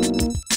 Música